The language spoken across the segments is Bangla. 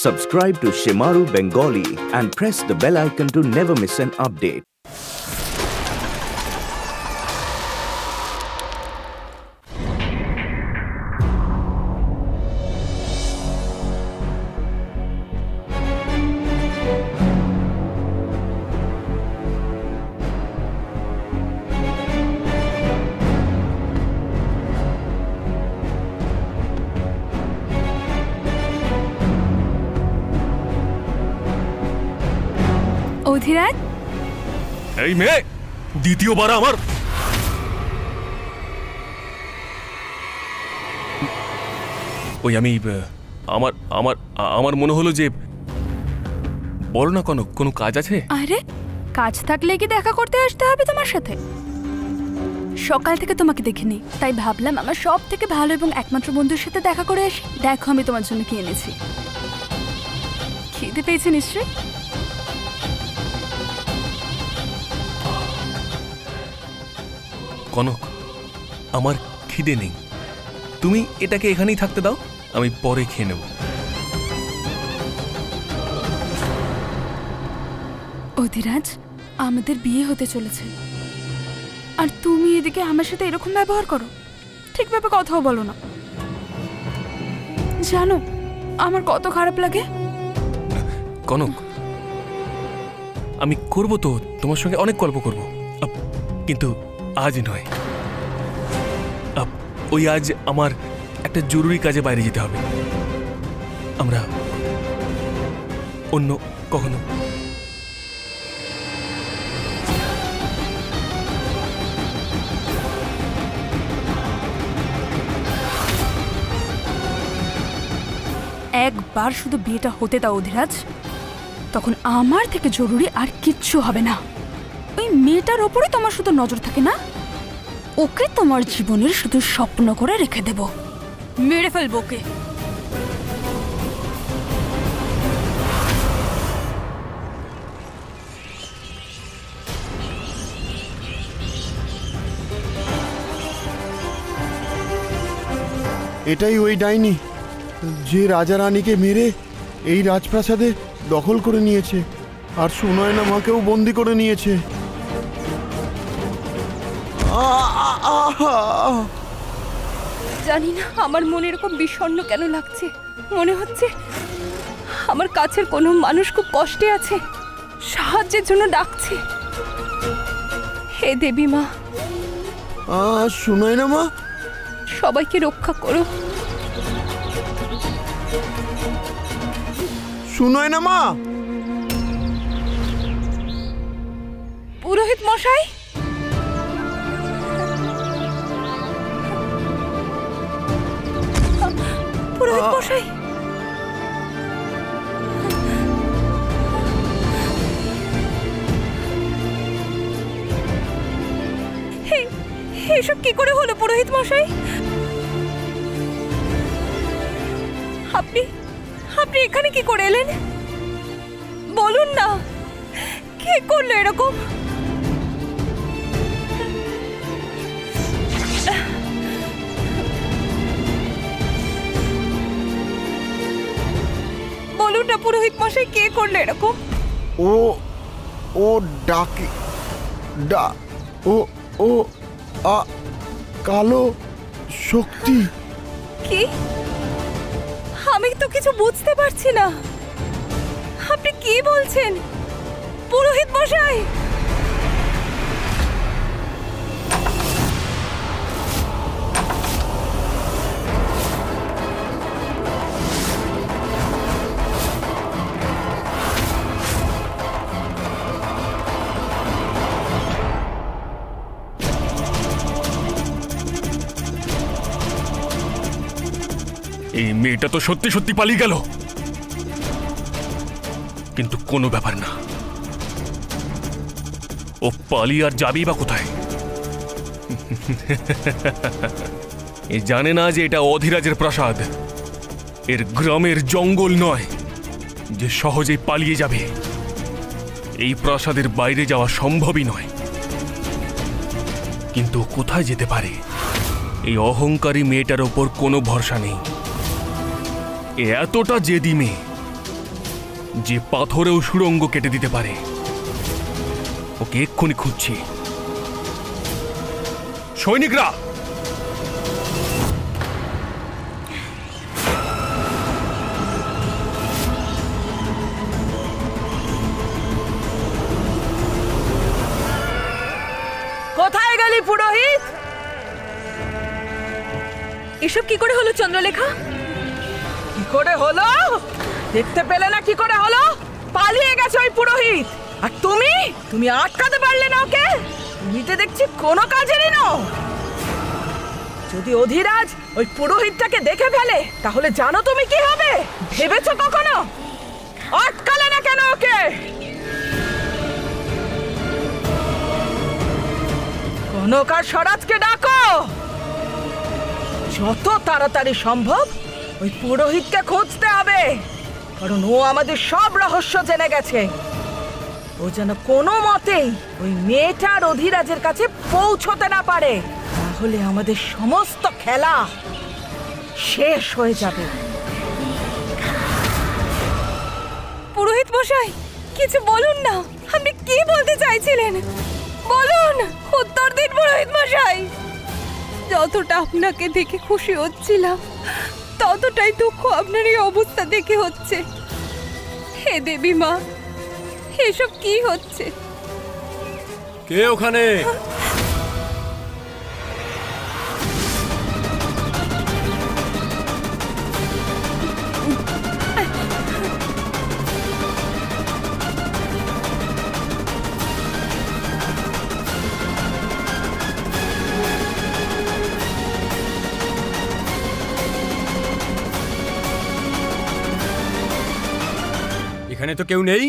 Subscribe to Shimaru Bengali and press the bell icon to never miss an update. এই মেয়ে, দ্বিতীয়বার আমার। ওই আমি আমার আমার আমার মনে হলো যে, বলো না কনক, কোনো কাজ আছে? আরে, কাজ থাকলে কি দেখা করতে আসতে হবে তোমার সাথে? সকাল থেকে তোমাকে দেখিনি, তাই ভাবলাম আমার সব থেকে ভালো এবং একমাত্র বন্ধুর সাথে দেখা করে আসি। দেখো আমি তোমার জন্য কি এনেছি। খিদে পেয়েছে নিশ্চয়ই? কনক আমার খিদে নেই। তুমি এটাকে এখানেই থাকতে দাও আমি পরে খেয়ে নেব। অধিরাজ আমাদের বিয়ে হতে চলেছে। আর তুমি এদিকে আমার সাথে এরকম ব্যবহার করো ঠিকভাবে কথাও বলো না। জানো আমার কত খারাপ লাগে। কনক আমি করব তো তোমার সঙ্গে অনেক গল্প করব। কিন্তু আজ নয়। ওই আজ আমার একটা জরুরি কাজে বাইরে যেতে হবে। আমরা অন্য কখনো একবার শুধু বিয়েটা হতে দাও অধিরাজ, তখন আমার থেকে জরুরি আর কিচ্ছু হবে না। মেয়েটার ওপরে তোমার শুধু নজর থাকে না? ওকে তোমার জীবনের শুধু স্বপ্ন করে রেখে দেব। মেরে ফেলব ওকে। এটাই ওই ডাইনি, যে রাজা রানীকে মেরে এই রাজপ্রাসাদে দখল করে নিয়েছে। আর সুনয়না মাকেও বন্দি করে নিয়েছে! জানি না আমার মনে এরকম বিষণ্ণ কেন লাগছে। মনে হচ্ছে আমার কাছের কোনো মানুষ খুব কষ্টে আছে সাহায্যের জন্য ডাকছে। হে দেবী মা। আ, সুনয়না মা। সবাইকে রক্ষা করো। সুনয়না মা। পুরোহিত মশাই? পুরোহিত মশাই। এসব কি করে হলো পুরোহিত মশাই? আপনি আপনি এখানে কি করে এলেন? বলুন না কে করল এরকম? বলুন পুরোহিত মশাই কে করল এরকম? ও ও ডাকে ডা ও ও আ কালো শক্তি। কি? আমি তো কিছু বুঝতে পারছি না। আপনি কি বলছেন? পুরোহিত মশাই! মেয়েটা তো সত্যি সত্যি পালিয়ে গেল। কিন্তু কোনো ব্যাপার না। ও পালিয়ে আর যাবেই বা কোথায়? এ জানে না যে এটা অধিরাজের প্রাসাদ। এর গ্রামের জঙ্গল নয়, যে সহজেই পালিয়ে যাবে। এই প্রাসাদের বাইরে যাওয়া সম্ভবই নয়। কিন্তু কোথায় যেতে পারে? এই অহংকারী মেয়েটার ওপর কোনো ভরসা নেই। এতটা জেদি মেয়ে যে পাথরেও সুড়ঙ্গ কেটে দিতে পারে। ওকে এক্ষুনি খুঁজছি। সৈনিকরা! কোথায় গেলি পুরোহিত? এসব কি করে হলো চন্দ্রলেখা? করে হলো? দেখতে পেলে না কি করে হলো? পালিয়ে গেছে ওই পুরোহিত। আর তুমি? তুমি আটকাতে পারলে না ওকে? তুমি তো দেখছি কোনো কাজেরই নো। যদি অধিরাজ ওই পুরোহিতটাকে দেখে ফেলে, তাহলে জানো তুমি কি হবে? ভেবেছো কখনো? আটকালে না কেন ওকে? কনকার স্বরাজকে ডাকো। যত তাড়াতাড়ি সম্ভব ওই পুরোহিতকে খুঁজতে হবে। কারণ ও আমাদের সব রহস্য জেনে গেছে। ও যেন কোনো মতেই ওই মেয়েটার অধিরাজের কাছে পৌঁছতে না পারে। তাহলে আমাদের সমস্ত খেলা শেষ হয়ে যাবে। পুরোহিত মশাই, কিছু বলুন না। আপনি কি বলতে চাইছিলেন? বলুন, উত্তর দিন পুরোহিত মশাই। যতটা আপনাকে দেখে খুশি হচ্ছিলাম ততটাই দুঃখ আপনার এই অবস্থা দেখে হচ্ছে। হে দেবী মা, এসব কি হচ্ছে? কে ওখানে? এখানে তো কেউ নেই।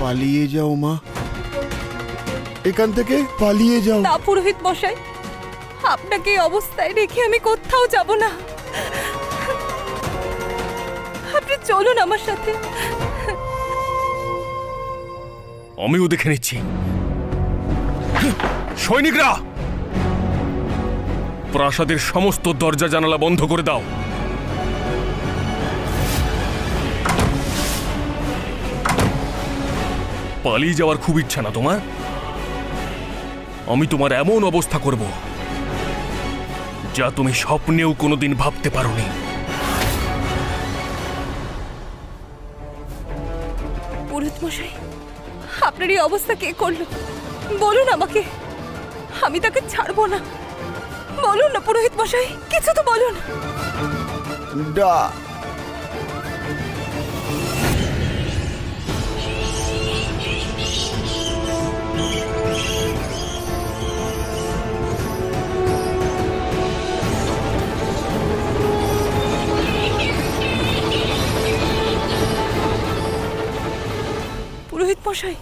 পালিয়ে যাও মা। এখান থেকে পালিয়ে যাও। না পুরোহিত মশাই আপনাকে এই অবস্থায় রেখে আমি কোথাও যাব না। আপনি চলুন আমার সাথে। আমিও দেখে নিচ্ছি। সৈনিকরা! প্রাসাদের সমস্ত দরজা জানালা বন্ধ করে দাও। পালিয়ে যাওয়ার খুব ইচ্ছা না তোমার? আমি তোমার এমন অবস্থা করব, যা তুমি স্বপ্নেও কোনোদিন ভাবতে পারোনি। পুরোহিত মশাই, আপনার এই অবস্থা কে করল? বলুন আমাকে। আমি তাকে ছাড়বো না। বলুন না পুরোহিত মশাই কিছু তো বলুন। ডা। পুরোহিত মশাই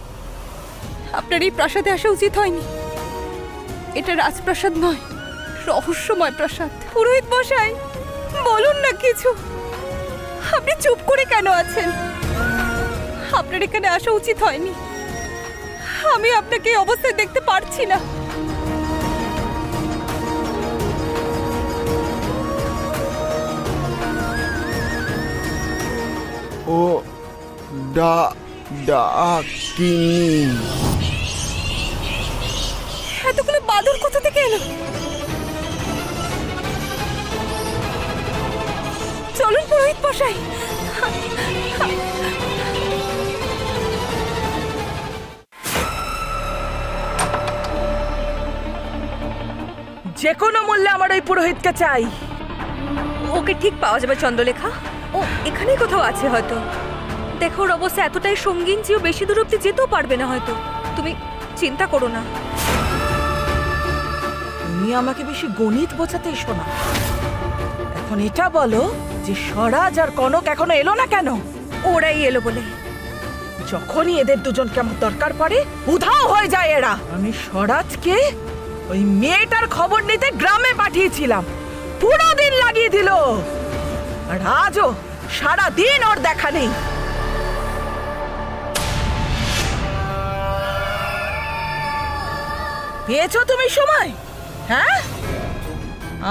আপনার এই প্রাসাদে আসা উচিত হয়নি। এটা রাজপ্রাসাদ নয়, রহস্যময় প্রাসাদ। পুরোহিত মশাই, বলুন না কিছু। আপনি চুপ করে কেন আছেন? আপনার এখানে আসা উচিত হয়নি। আমি আপনাকে এই অবস্থায় দেখতে পারছি না। ও, ডা ডাকিনি এতগুলো বাদর কোথা থেকে এলো? চলুন পুরোহিত বসাই যে কোনো মূল্যে আমার ওই পুরোহিতকে চাই। ওকে ঠিক পাওয়া যাবে চন্দ্রলেখা। ও এখানেই কোথাও আছে হয়তো। দেখো ওর অবস্থা এতটাই সঙ্গীন যে ও বেশি দূর অব্দি যেতেও পারবে না হয়তো। তুমি চিন্তা করো না। তুমি আমাকে বেশি গণিত বোঝাতে এসো না। এখন এটা বলো যে স্বরাজ আর কনক এখনও এলো না কেন? ওরাই এলো বলে। যখনই এদের দুজনকে আমার দরকার পড়ে, উধাও হয়ে যায় এরা। আমি স্বরাজকে ওই মেয়েটার খবর নিতে গ্রামে পাঠিয়েছিলাম। পুরো দিন লাগিয়ে দিল। আর আজও সারা দিন ওর দেখা নেই। পেয়েছ তুমি সময়? হ্যাঁ?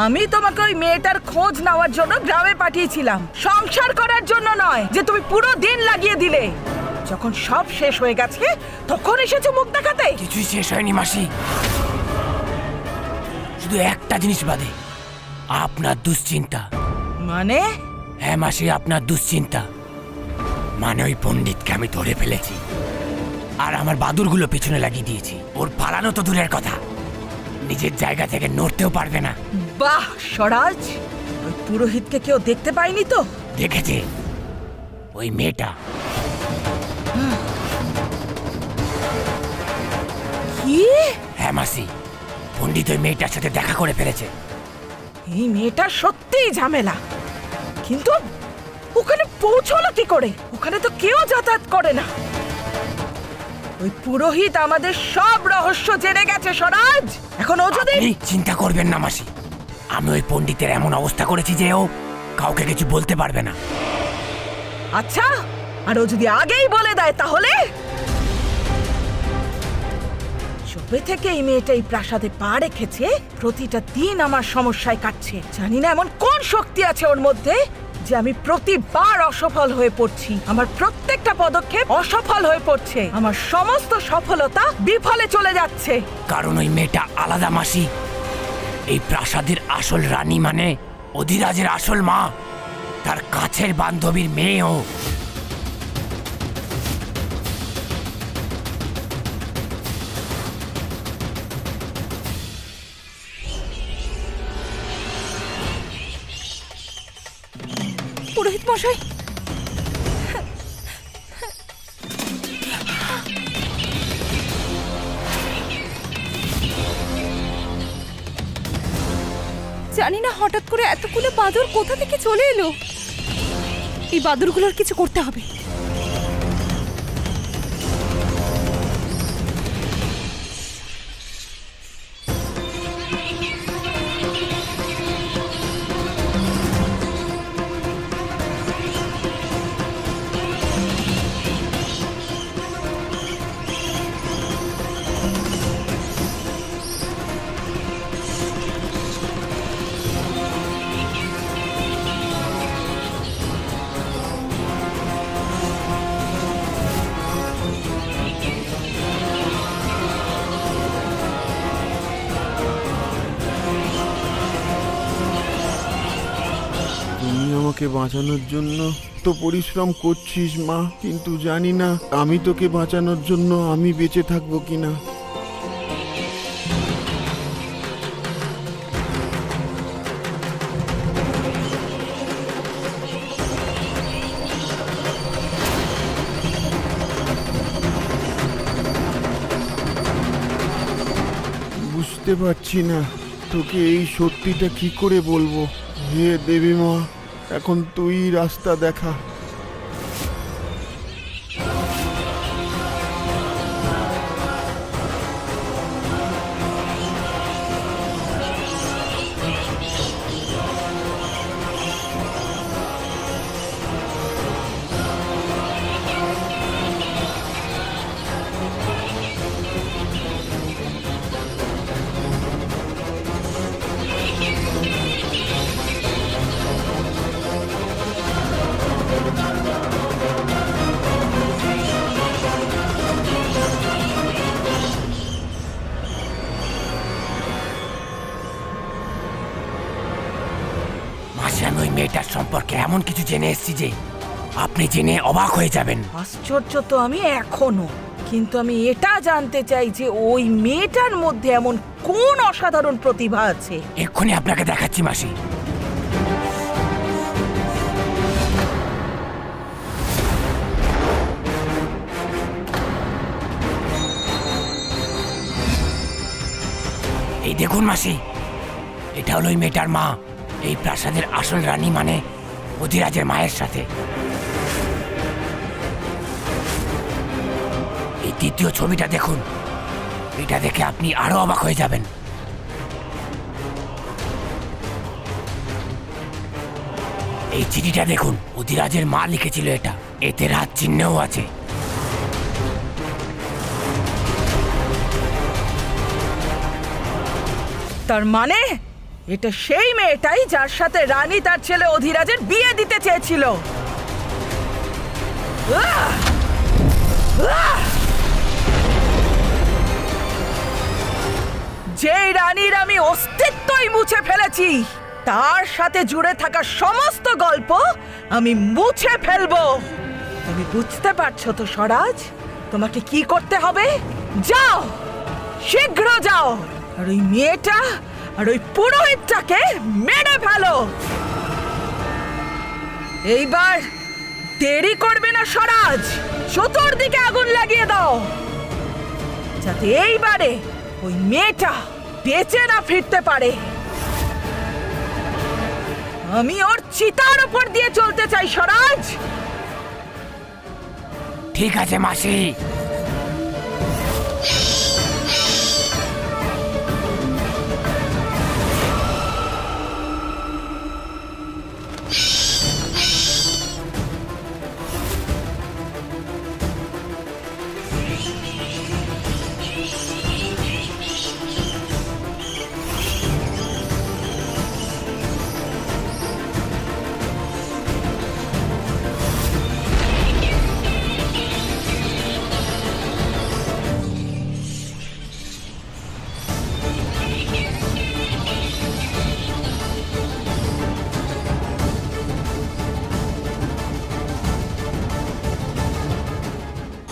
আমি তোমাকে ওই মেয়েটার খোঁজ নেওয়ার জন্য গ্রামে পাঠিয়েছিলাম। সংসার করার জন্য নয় যে তুমি পুরো দিন লাগিয়ে দিলে। যখন সব শেষ হয়ে গেছে তখন এসেছ মুখ দেখাতে? কিছুই শেষ হয়নি মাসি। শুধু একটা জিনিস বাদে আপনার দুশ্চিন্তা। মানে? হ্যাঁ মাসি আপনার দুশ্চিন্তা। মানে ওই পণ্ডিতকে আমি ধরে ফেলেছি। আর আমার বাদুরগুলো পিছনে লাগিয়ে দিয়েছি। ওর পালানো তো দূরের কথা। নিজের জায়গা থেকে নড়তেও পারবে না। বাহ স্বরাজ। ওই পুরোহিতকে কেউ দেখতে পায়নি তো? দেখেছে। ওই মেয়েটা। কি? হ্যাঁ মাসি। পণ্ডিত ওই মেয়েটার সাথে দেখা করে ফেলেছে। এই মেয়েটা সত্যিই ঝামেলা। কিন্তু ওখানে পৌঁছলো কি করে? ওখানে তো কেউ যাতায়াত করে না। ওই পুরোহিত আমাদের সব রহস্য জেনে গেছে স্বরাজ! এখন ও যদি চিন্তা করবেন না মাসি। আমি ওই পণ্ডিতের এমন অবস্থা করেছি যে ও কাউকে কিছু বলতে পারবে না। আচ্ছা আর ও যদি আগেই বলে দেয় তাহলে? যবে থেকে এই মেয়েটা এই প্রাসাদে পা রেখেছে প্রতিটা দিন আমার সমস্যায় কাটছে। জানি না এমন কোন শক্তি আছে ওর মধ্যে যে আমি প্রতিবার অসফল হয়ে পড়ছি। আমার প্রত্যেকটা পদক্ষেপ অসফল হয়ে পড়ছে। আমার সমস্ত সফলতা বিফলে চলে যাচ্ছে। কারণ ওই মেয়েটা আলাদা মাসি। এই প্রাসাদের আসল রানী মানে অধিরাজের আসল মা। তার কাছের বান্ধবীর মেয়েও পুরোহিত মশাই। জানি না হঠাৎ করে এতগুলো বাদর কোথা থেকে চলে এলো। এই বাদুরগুলোর কিছু করতে হবে। বাঁচানোর জন্য তো পরিশ্রম করছিস মা, কিন্তু জানি না আমি তোকে বাঁচানোর জন্য আমি বেঁচে থাকব কিনা। বুঝতে পারছি না, তোকে এই সত্যিটা কি করে বলব? হে দেবী মা এখন তুই রাস্তা দেখা। এমন কিছু জেনে এসেছি যে আপনি জেনে অবাক হয়ে যাবেন। আশ্চর্য তো আমি এখনও। কিন্তু আমি এটা জানতে চাই যে ওই মেয়েটার মধ্যে এমন কোন অসাধারণ প্রতিভা আছে? এক্ষুনি আপনাকে দেখাচ্ছি মাসি। এই দেখুন মাসি এটা হলো ওই মেয়েটার মা। এই প্রাসাদের আসল রানী মানে অধিরাজের মায়ের সাথে। এই তৃতীয় ছবিটা দেখুন। এটা দেখে আপনি আরও অবাক হয়ে যাবেন। এই চিঠিটা দেখুন, অধিরাজের মা লিখেছিল এটা। এতে রাত চিহ্নও আছে। তার মানে? এটা সেই মেয়েটাই যার সাথে রানী তার ছেলে অধিরাজের বিয়ে দিতে চেয়েছিল! যেই রানীর আমি অস্তিত্বই মুছে ফেলেছি, তার সাথে জুড়ে থাকা সমস্ত গল্প আমি মুছে ফেলব। তুমি বুঝতে পারছ তো স্বরাজ? তোমাকে কি করতে হবে? যাও! শীঘ্র যাও! আর ওই মেয়েটা আর ওই পুরোহিতটাকে মেরে ফেলো। এইবার দেরি করবে না স্বরাজ। চতুর্দিকে আগুন লাগিয়ে দাও। যাতে এইবারে ওই মেয়েটা বেঁচে না ফিরতে পারে। আমি ওর চিতার উপর দিয়ে চলতে চাই, স্বরাজ। ঠিক আছে, মাসি।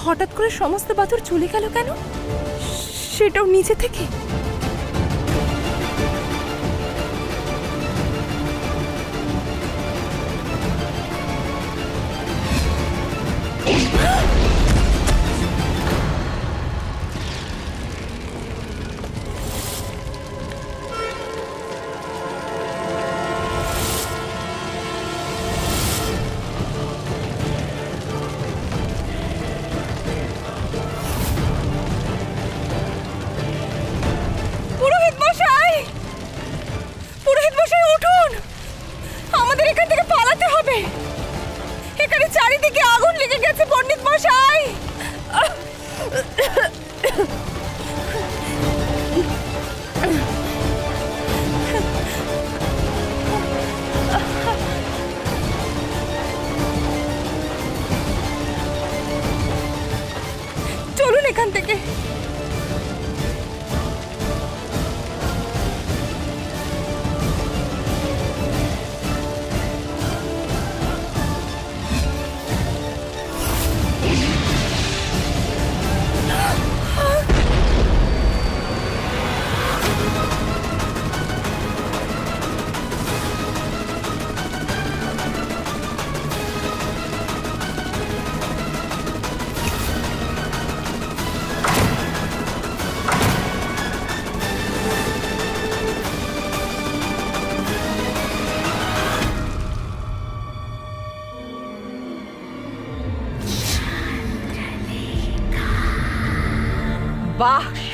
হঠাৎ করে সমস্ত পাথর চলে গেল কেন? সেটাও নিচে থেকে?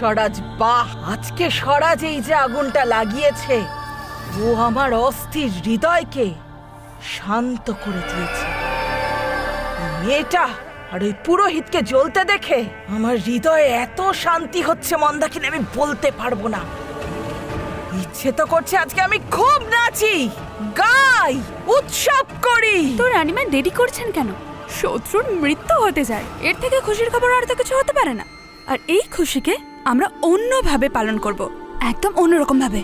স্বরাজ, বাহ, আজকে স্বরাজ এই যে আগুনটা লাগিয়েছে, ও আমার অস্থির হৃদয়কে শান্ত করে দিয়েছে। মেয়েটা আর ওই পুরোহিতকে জ্বলতে দেখে আমার হৃদয়ে এত শান্তি হচ্ছে, মন্দাকিনী, আমি বলতে পারব না। ইচ্ছে তো করছে আজকে আমি খুব নাচি, গাই, উৎসব করি। তো রানিমা, দেরি করছেন কেন? শত্রুর মৃত্যু হতে যায় এর থেকে খুশির খবর আর তো কিছু হতে পারে না। আর এই খুশিকে আমরা অন্যভাবে পালন করব, একদম অন্যরকম ভাবে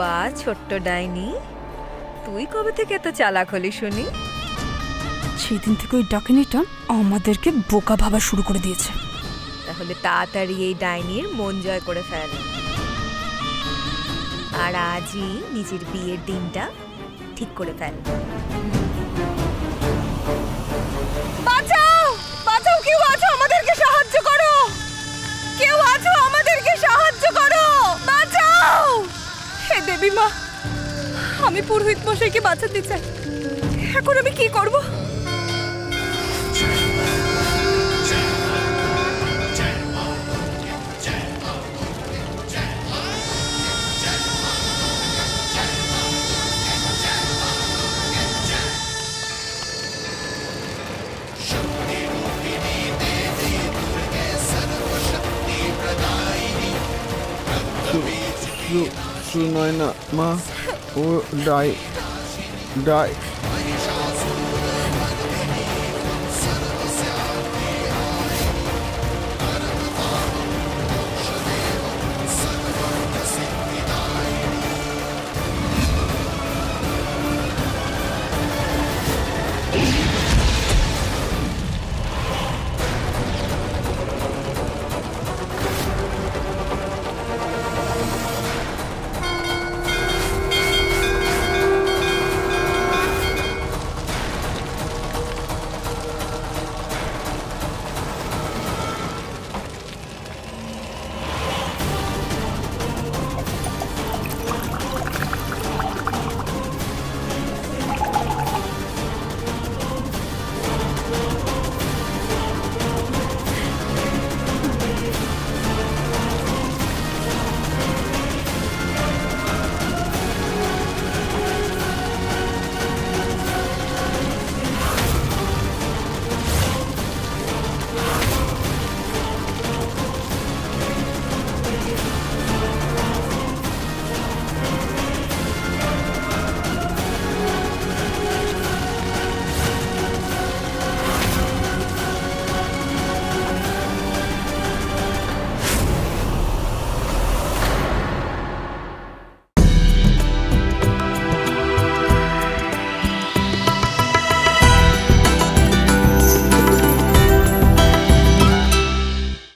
বা ছোট্ট ডাইনি, তুই কবে থেকে এত চালাক হলি শুনি? সেদিন থেকে ওই ডাকিনিটা আমাদেরকে বোকা ভাবা শুরু করে দিয়েছে। তাহলে তাড়াতাড়ি এই ডাইনির মন জয় করে ফেল। আর আজই নিজের বিয়ের দিনটা ঠিক করে ফেল। বাঁচাও! বাঁচাও! কেউ আমাদেরকে সাহায্য করো! কেউ আছো আমাদেরকে সাহায্য করো! বাঁচাও! দেবী মা, আমি পুরোহিত মশাইকে বাঁচাতে চাই। এখন আমি কি করব? সু- সু- সুনয়না মা ও ডাই ডাই